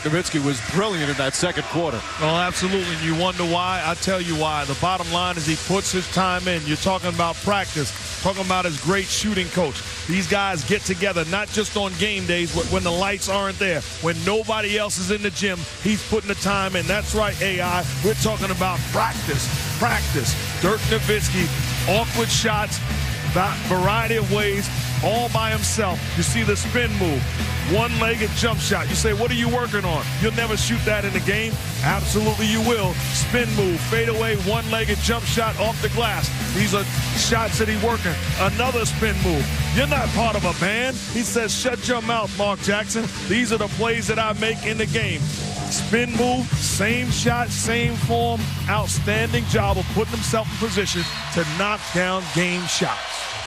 Nowitzki was brilliant in that second quarter. Well, absolutely. And you wonder why? I tell you why. The bottom line is he puts his time in. You're talking about practice, talking about his great shooting coach. These guys get together not just on game days, but when the lights aren't there, when nobody else is in the gym, he's putting the time in. That's right, AI. We're talking about practice, practice. Dirk Nowitzki, awkward shots, variety of ways, all by himself. You see the spin move, one-legged jump shot. You say, what are you working on? You'll never shoot that in the game. Absolutely you will. Spin move, fade away, one-legged jump shot off the glass. These are shots that he's working. Another spin move. You're not part of a band. He says, shut your mouth, Mark Jackson. These are the plays that I make in the game. Spin move, same shot, same form. Outstanding job of putting himself in position to knock down game shots.